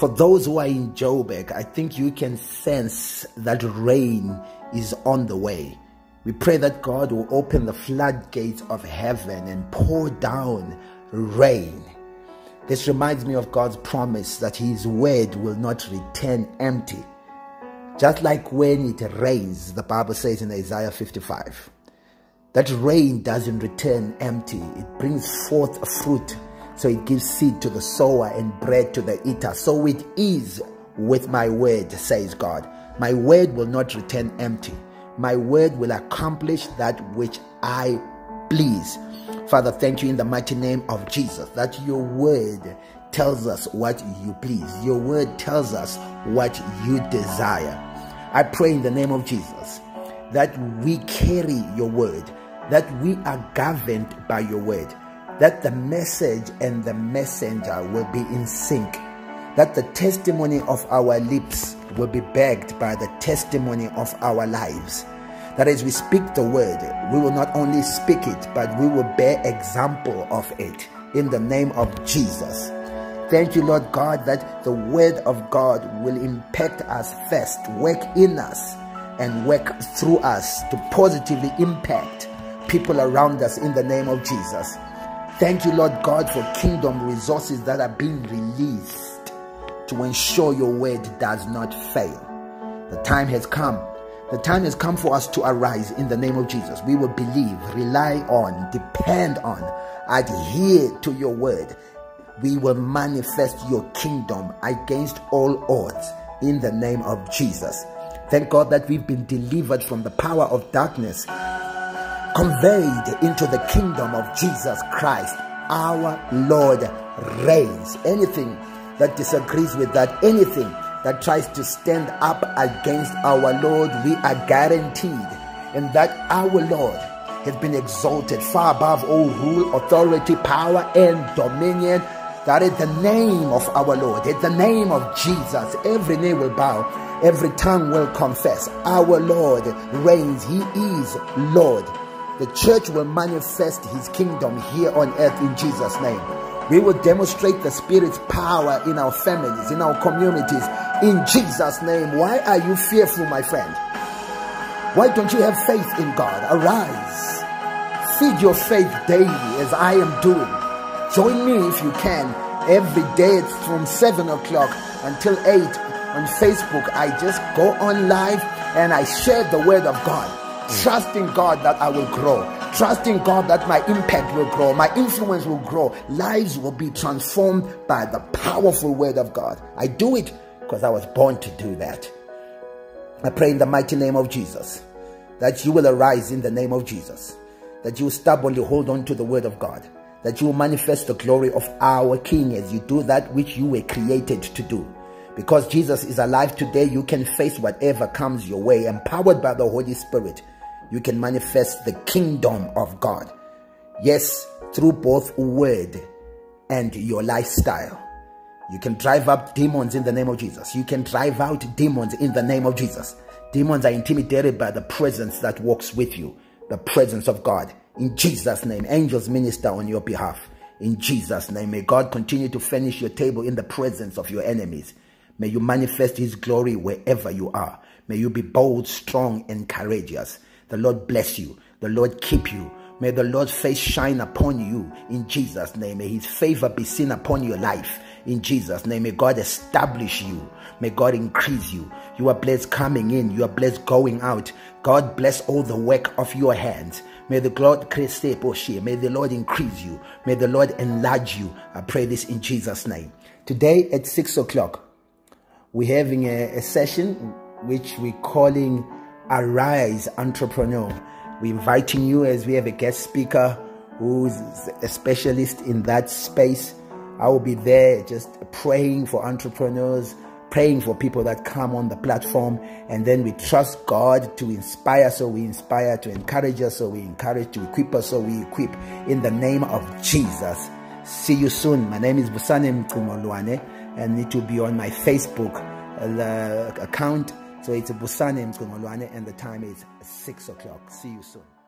For those who are in Joburg, I think you can sense that rain is on the way. We pray that God will open the floodgates of heaven and pour down rain. This reminds me of God's promise that His word will not return empty. Just like when it rains, the Bible says in Isaiah 55, that rain doesn't return empty, it brings forth a fruit so it gives seed to the sower and bread to the eater. So it is with my word, says God. My word will not return empty. My word will accomplish that which I please. Father, thank you in the mighty name of Jesus that your word tells us what you please. Your word tells us what you desire. I pray in the name of Jesus that we carry your word, that we are governed by your word that the message and the messenger will be in sync, that the testimony of our lips will be backed by the testimony of our lives. That as we speak the word, we will not only speak it, but we will bear example of it in the name of Jesus. Thank you, Lord God, that the word of God will impact us first, work in us, and work through us to positively impact people around us in the name of Jesus. Thank you, Lord God, for kingdom resources that are being released to ensure your word does not fail. The time has come. The time has come for us to arise in the name of Jesus. We will believe, rely on, depend on, adhere to your word. We will manifest your kingdom against all odds in the name of Jesus. Thank God that we've been delivered from the power of darkness conveyed into the kingdom of Jesus Christ. Our Lord reigns. Anything that disagrees with that, anything that tries to stand up against our Lord, we are guaranteed in that our Lord has been exalted far above all rule, authority, power, and dominion. That is the name of our Lord. It's the name of Jesus. Every knee will bow, every tongue will confess. Our Lord reigns. He is Lord. The church will manifest his kingdom here on earth in Jesus' name. We will demonstrate the Spirit's power in our families, in our communities, in Jesus' name. Why are you fearful, my friend? Why don't you have faith in God? Arise. Feed your faith daily as I am doing. Join me if you can. Every day it's from 7 o'clock until 8 on Facebook. I just go on live and I share the word of God trusting God that I will grow, trusting God that my impact will grow, my influence will grow, lives will be transformed by the powerful word of God. I do it because I was born to do that. I pray in the mighty name of Jesus that you will arise in the name of Jesus, that you stubbornly hold on to the word of God, that you will manifest the glory of our King as you do that which you were created to do. Because Jesus is alive today, you can face whatever comes your way, empowered by the Holy Spirit you can manifest the kingdom of God. Yes, through both word and your lifestyle. You can drive up demons in the name of Jesus. You can drive out demons in the name of Jesus. Demons are intimidated by the presence that walks with you, the presence of God. In Jesus' name, angels minister on your behalf. In Jesus' name, may God continue to furnish your table in the presence of your enemies. May you manifest his glory wherever you are. May you be bold, strong, and courageous. The Lord bless you. The Lord keep you. May the Lord's face shine upon you in Jesus' name. May his favor be seen upon your life in Jesus' name. May God establish you. May God increase you. You are blessed coming in. You are blessed going out. God bless all the work of your hands. May the Lord May the Lord increase you. May the Lord enlarge you. I pray this in Jesus' name. Today at six o'clock, we're having a, a session which we're calling Arise Entrepreneur. We're inviting you as we have a guest speaker who's a specialist in that space. I will be there just praying for entrepreneurs, praying for people that come on the platform, and then we trust God to inspire, so we inspire, to encourage us, so we encourage, to equip us, so we equip. In the name of Jesus. See you soon. My name is Busani Mcingolwane, and it will be on my Facebook uh, account so it's Busani Mcingolwane and the time is 6 o'clock. See you soon.